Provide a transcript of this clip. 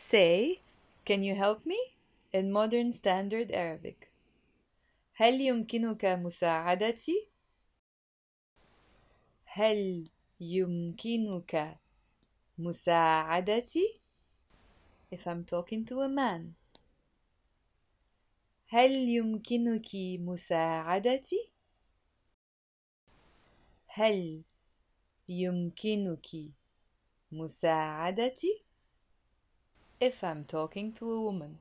say Can you help me? in modern standard Arabic. هل يمكنك مساعدتي؟ هل يمكنك مساعدتي؟ If I'm talking to a man. هل يمكنك مساعدتي؟ هل يمكنك مساعدتي؟ If I'm talking to a woman.